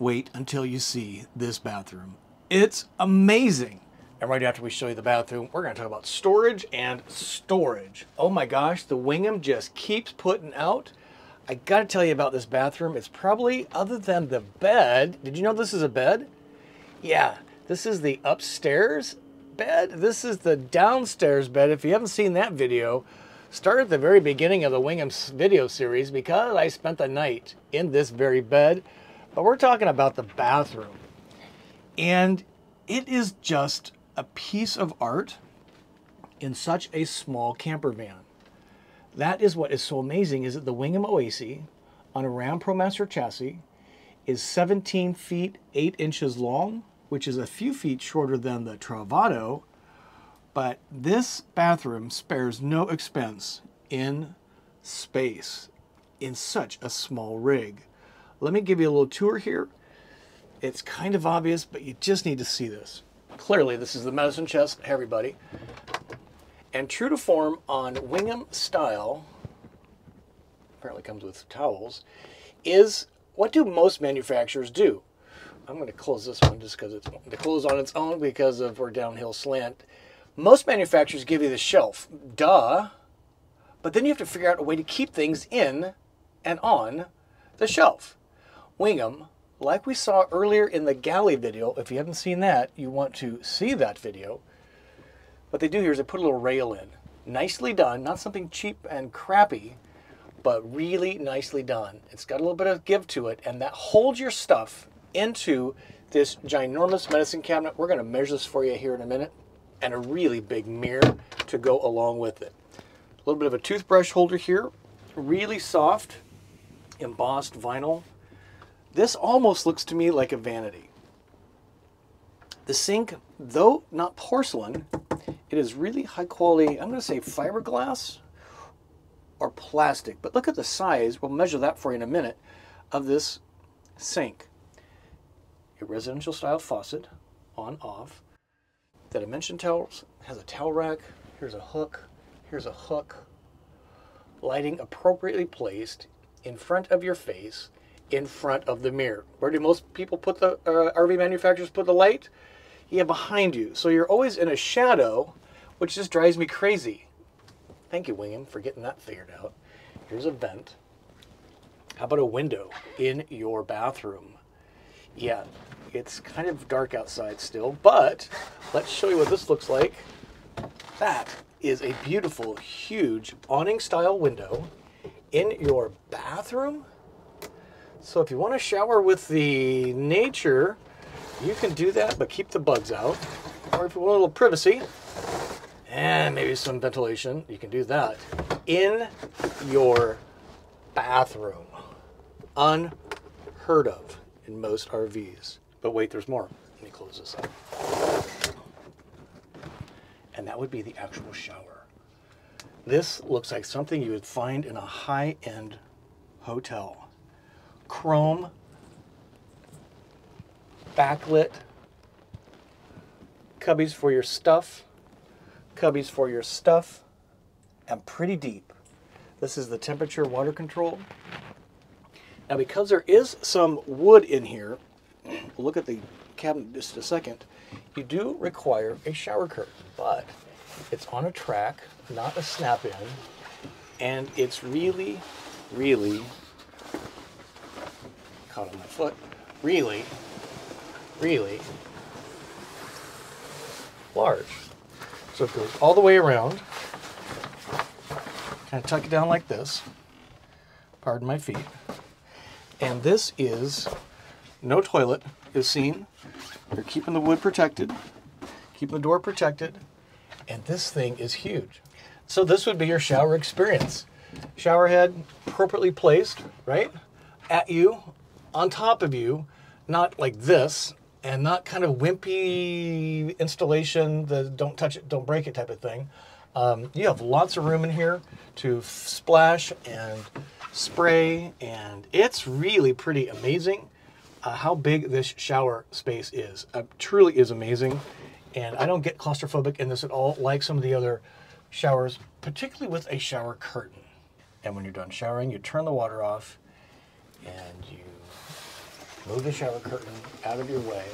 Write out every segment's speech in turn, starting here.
wait until you see this bathroom. It's amazing. And right after we show you the bathroom, we're going to talk about storage and storage. Oh my gosh, the Wingamm just keeps putting out. I got to tell you about this bathroom. It's probably, other than the bed, did you know this is a bed? Yeah, this is the upstairs bed. This is the downstairs bed. If you haven't seen that video, start at the very beginning of the Wingamm video series because I spent the night in this very bed. But we're talking about the bathroom. And it is just a piece of art in such a small camper van. That is what is so amazing is that the Wingamm Oasis on a Ram ProMaster chassis is 17 feet 8 inches long, which is a few feet shorter than the Travato, but this bathroom spares no expense in space in such a small rig. Let me give you a little tour here. It's kind of obvious, but you just need to see this. Clearly, this is the medicine chest, Hey, everybody. And true to form on Wingamm style, apparently comes with towels, is what do most manufacturers do? I'm going to close this one just because it's to close on its own because of our downhill slant. Most manufacturers give you the shelf, duh, but then you have to figure out a way to keep things in and on the shelf. Wingamm, like we saw earlier in the galley video, if you haven't seen that, you want to see that video. What they do here is they put a little rail in. Nicely done, not something cheap and crappy, but really nicely done. It's got a little bit of give to it, and that holds your stuff into this ginormous medicine cabinet. We're going to measure this for you here in a minute, and a really big mirror to go along with it. A little bit of a toothbrush holder here, really soft, embossed vinyl. This almost looks to me like a vanity. The sink, though not porcelain, it is really high quality, I'm going to say fiberglass or plastic. But look at the size, we'll measure that for you in a minute, of this sink. A residential style faucet, on off. The dimension towels has a towel rack. Here's a hook. Here's a hook. Lighting appropriately placed in front of your face, in front of the mirror. Where do most people put the uh, RV manufacturers put the light? Yeah, behind you. So you're always in a shadow, which just drives me crazy. Thank you, Wingamm, for getting that figured out. Here's a vent. How about a window in your bathroom? Yeah, it's kind of dark outside still, but let's show you what this looks like. That is a beautiful, huge awning style window in your bathroom. So if you want to shower with the nature, you can do that, but keep the bugs out. Or if you want a little privacy and maybe some ventilation, you can do that in your bathroom. Unheard of in most RVs. But wait, there's more. Let me close this up. And that would be the actual shower. This looks like something you would find in a high-end hotel. Chrome, backlit, cubbies for your stuff, cubbies for your stuff, and pretty deep. This is the temperature water control. Now because there is some wood in here, look at the cabinet just a second, you do require a shower curtain, but it's on a track, not a snap-in, and it's really, really, caught on my foot, really, really large. So it goes all the way around, kind of tuck it down like this, pardon my feet, and this is no toilet is seen. You're keeping the wood protected, keeping the door protected, and this thing is huge. So this would be your shower experience. Shower head appropriately placed, right? At you, on top of you, not like this, and not kind of wimpy installation, the don't touch it, don't break it type of thing. Um, you have lots of room in here to splash and spray, and it's really pretty amazing uh, how big this shower space is. Uh, truly is amazing, and I don't get claustrophobic in this at all, like some of the other showers, particularly with a shower curtain. And when you're done showering, you turn the water off, and you Move the shower curtain out of your way.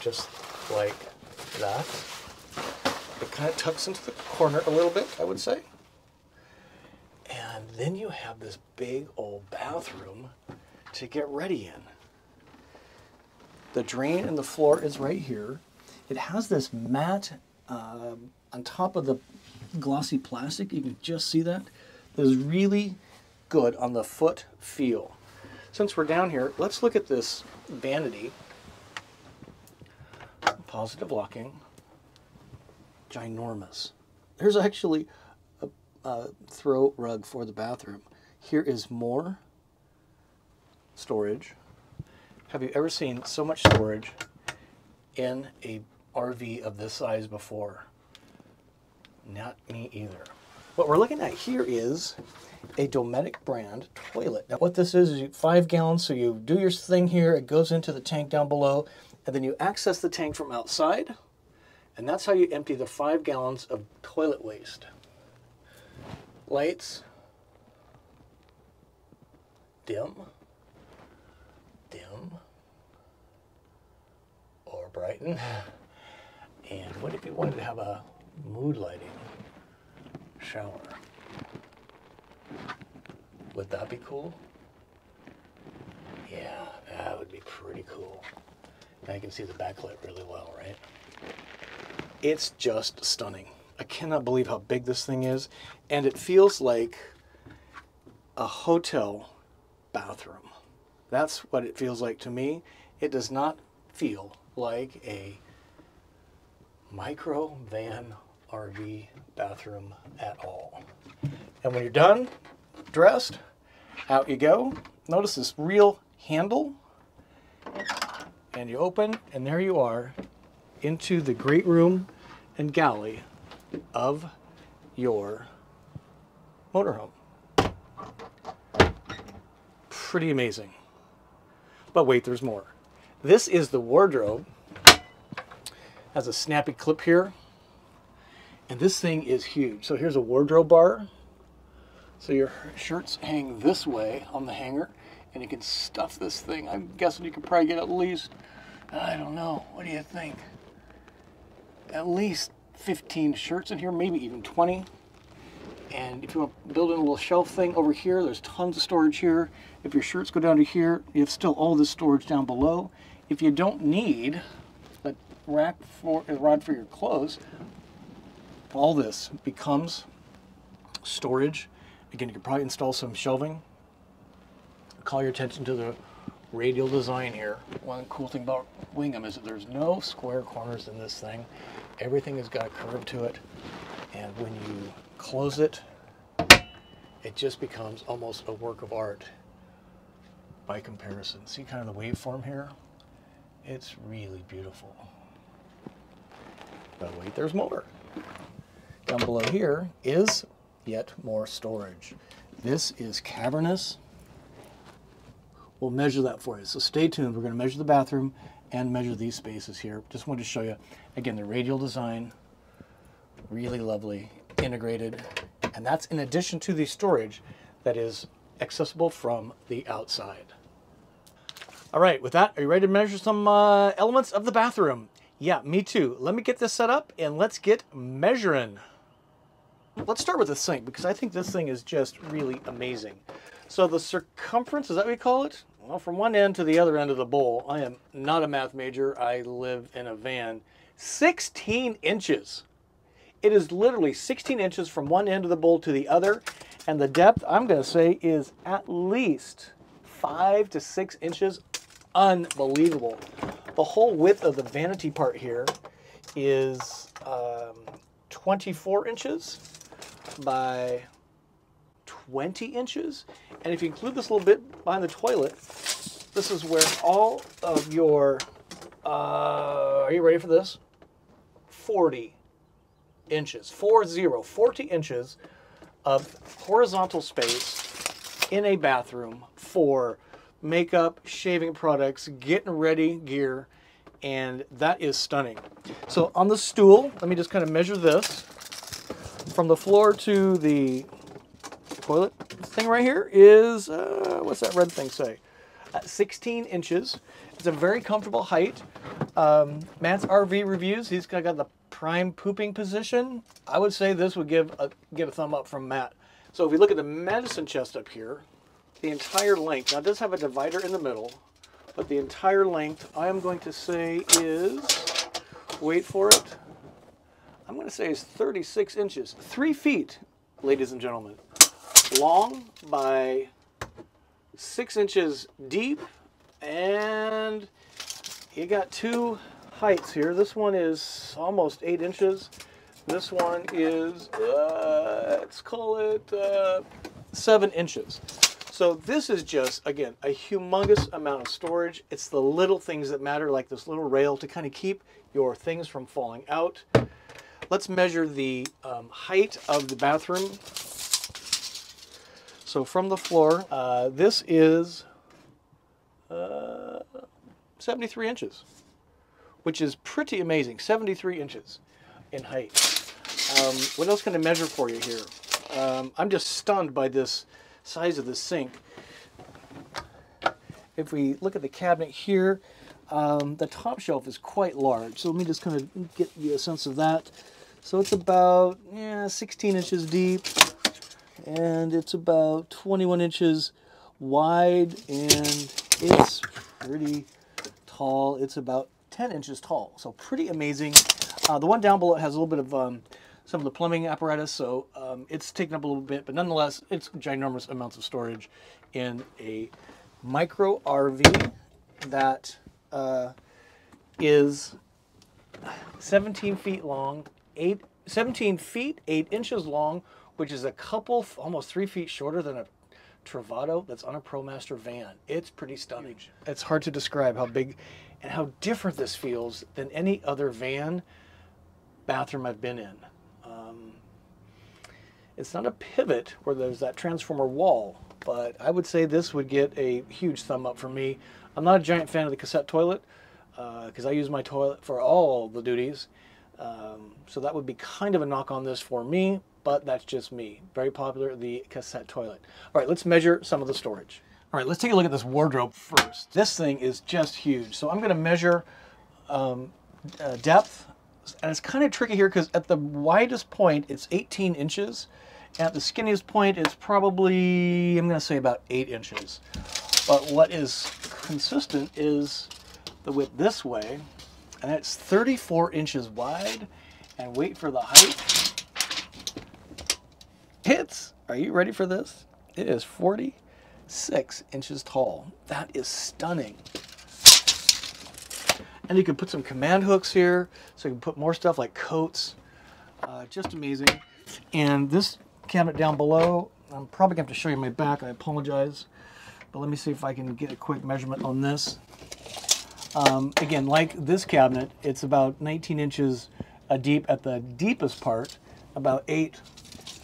Just like that. It kind of tucks into the corner a little bit, I would say. And then you have this big old bathroom to get ready in. The drain and the floor is right here. It has this mat uh, on top of the glossy plastic. You can just see that. That is really good on the foot feel. Since we're down here, let's look at this vanity. Positive locking. Ginormous. There's actually a, a throw rug for the bathroom. Here is more storage. Have you ever seen so much storage in a RV of this size before? Not me either. What we're looking at here is a Dometic brand toilet. Now what this is is five gallons, so you do your thing here, it goes into the tank down below, and then you access the tank from outside, and that's how you empty the five gallons of toilet waste. Lights, dim, dim, or brighten. And what if you wanted to have a mood lighting shower? Would that be cool? Yeah, that would be pretty cool. Now you can see the backlit really well, right? It's just stunning. I cannot believe how big this thing is. And it feels like a hotel bathroom. That's what it feels like to me. It does not feel like a micro van RV bathroom at all. And when you're done, dressed, out you go. Notice this real handle. And you open, and there you are into the great room and galley of your motorhome. Pretty amazing. But wait, there's more. This is the wardrobe. Has a snappy clip here. And this thing is huge. So here's a wardrobe bar. So your shirts hang this way on the hanger and you can stuff this thing. I'm guessing you could probably get at least, I don't know, what do you think? At least 15 shirts in here, maybe even 20. And if you want to build in a little shelf thing over here, there's tons of storage here. If your shirts go down to here, you have still all this storage down below. If you don't need a rack for a rod for your clothes, all this becomes storage. Again, you could probably install some shelving. Call your attention to the radial design here. One cool thing about Wingamm is that there's no square corners in this thing. Everything has got a curve to it. And when you close it, it just becomes almost a work of art by comparison. See kind of the waveform here? It's really beautiful. But wait, there's more. Down below here is yet more storage. This is cavernous. We'll measure that for you. So stay tuned. We're going to measure the bathroom and measure these spaces here. Just wanted to show you, again, the radial design, really lovely, integrated. And that's in addition to the storage that is accessible from the outside. All right, with that, are you ready to measure some uh, elements of the bathroom? Yeah, me too. Let me get this set up and let's get measuring. Let's start with the sink because I think this thing is just really amazing. So the circumference, is that what we call it? Well, from one end to the other end of the bowl, I am not a math major. I live in a van. 16 inches. It is literally 16 inches from one end of the bowl to the other. And the depth, I'm going to say, is at least five to six inches. Unbelievable. The whole width of the vanity part here is um, 24 inches by 20 inches. And if you include this little bit behind the toilet, this is where all of your, uh, are you ready for this? 40 inches, four zero, 40 inches of horizontal space in a bathroom for makeup, shaving products, getting ready gear, and that is stunning. So on the stool, let me just kind of measure this. From the floor to the toilet thing right here is, uh, what's that red thing say? Uh, 16 inches. It's a very comfortable height. Um, Matt's RV reviews, he's got, got the prime pooping position. I would say this would give a, get a thumb up from Matt. So if we look at the medicine chest up here, the entire length, now does have a divider in the middle, but the entire length I am going to say is, wait for it, I'm going to say is 36 inches. Three feet, ladies and gentlemen. Long by six inches deep, and you got two heights here. This one is almost eight inches. This one is, uh, let's call it uh, seven inches. So this is just, again, a humongous amount of storage. It's the little things that matter, like this little rail to kind of keep your things from falling out. Let's measure the um, height of the bathroom. So from the floor, uh, this is uh, 73 inches, which is pretty amazing. 73 inches in height. Um, what else can I measure for you here? Um, I'm just stunned by this size of the sink. If we look at the cabinet here, um, the top shelf is quite large. So let me just kind of get you a sense of that. So it's about yeah, 16 inches deep and it's about 21 inches wide and it's pretty tall. It's about 10 inches tall, so pretty amazing. Uh, the one down below has a little bit of um, some of the plumbing apparatus, so um, it's taken up a little bit, but nonetheless, it's ginormous amounts of storage in a micro RV that uh, is 17 feet long, eight, 17 feet, 8 inches long, which is a couple, almost 3 feet shorter than a Travato that's on a ProMaster van. It's pretty stunning. It's hard to describe how big and how different this feels than any other van bathroom I've been in. Um, it's not a pivot where there's that transformer wall, but I would say this would get a huge thumb up from me. I'm not a giant fan of the cassette toilet because uh, I use my toilet for all the duties. Um, so that would be kind of a knock on this for me, but that's just me. Very popular, the cassette toilet. All right, let's measure some of the storage. All right, let's take a look at this wardrobe first. This thing is just huge. So I'm gonna measure um, uh, depth, and it's kind of tricky here because at the widest point, it's 18 inches. At the skinniest point, it's probably, I'm gonna say about eight inches. But what is consistent is the width this way, and it's 34 inches wide. And wait for the height It's, Are you ready for this? It is 46 inches tall. That is stunning. And you can put some command hooks here, so you can put more stuff like coats. Uh, just amazing. And this cabinet down below, I'm probably going to have to show you my back. I apologize. But let me see if I can get a quick measurement on this. Um, again, like this cabinet, it's about 19 inches uh, deep at the deepest part, about 8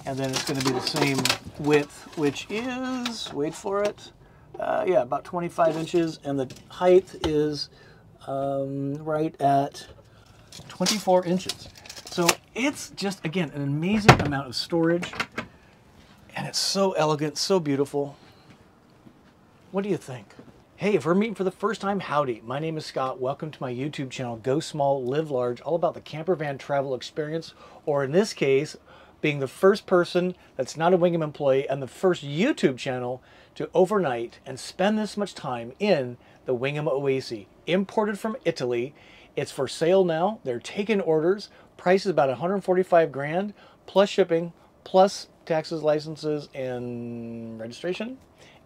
and then it's going to be the same width, which is, wait for it, uh, yeah, about 25 inches, and the height is um, right at 24 inches. So it's just, again, an amazing amount of storage, and it's so elegant, so beautiful. What do you think? Hey, if we're meeting for the first time, howdy. My name is Scott. Welcome to my YouTube channel, Go Small, Live Large, all about the camper van travel experience, or in this case, being the first person that's not a Wingamm employee and the first YouTube channel to overnight and spend this much time in the Wingamm Oasis. Imported from Italy. It's for sale now. They're taking orders. Price is about 145 grand plus shipping, plus taxes, licenses, and registration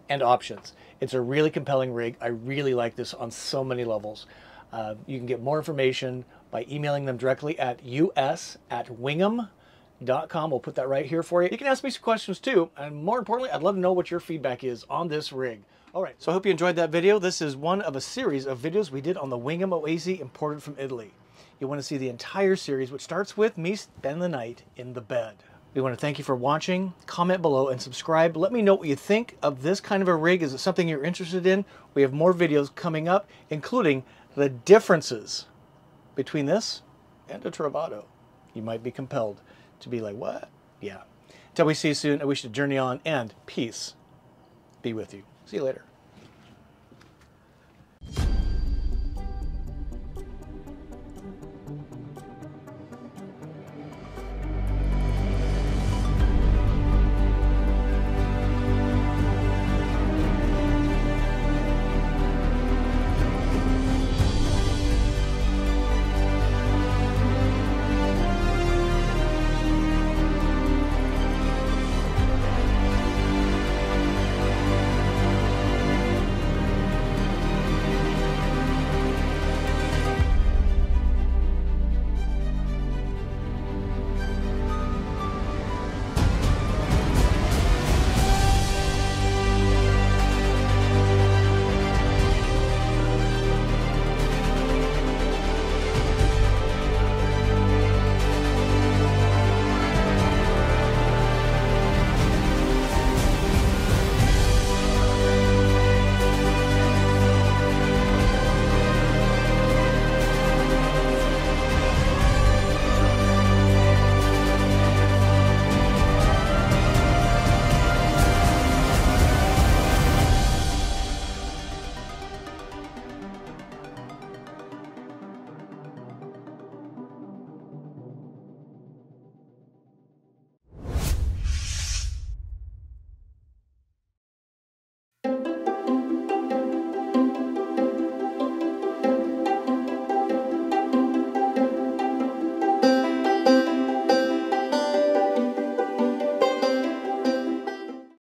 and options. It's a really compelling rig. I really like this on so many levels. Uh, you can get more information by emailing them directly at us at wingamm.com. We'll put that right here for you. You can ask me some questions too. And more importantly, I'd love to know what your feedback is on this rig. All right, so I hope you enjoyed that video. This is one of a series of videos we did on the Wingamm Oasis imported from Italy. You want to see the entire series, which starts with me spending the night in the bed. We want to thank you for watching. Comment below and subscribe. Let me know what you think of this kind of a rig. Is it something you're interested in? We have more videos coming up, including the differences between this and a Travato. You might be compelled to be like, what? Yeah. Until we see you soon, I wish you to journey on and peace be with you. See you later.